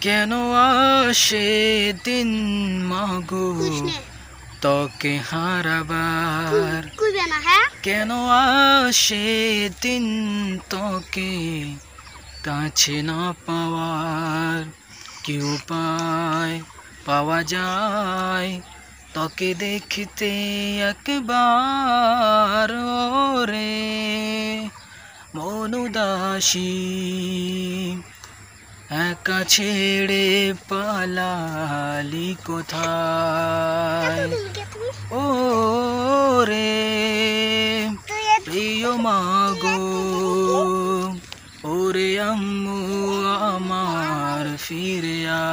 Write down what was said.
কেন আসে দিন মাগো? তোকে হারাবার। হ্যাঁ? কেন আসে দিন তোকে কাছে না পাওয়ার কি উপায় পাওয়া যায়। তোকে দেখতে একবার মনুদাসী একা ছেড়ে পালালি কোথায়? ও রে প্রিয় মাগো ওরে আম্মু আমার ফিরে আ